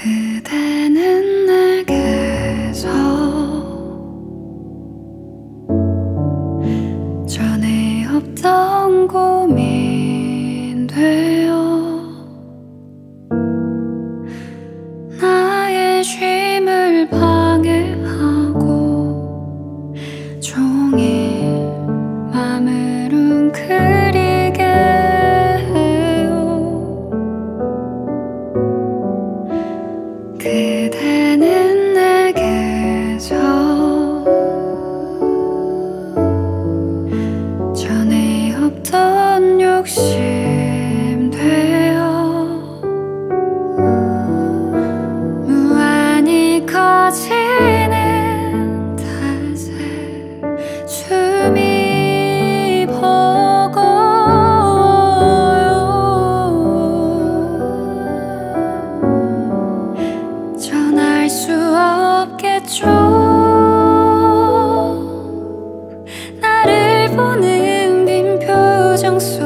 그대는 내게서 전에 없던 장소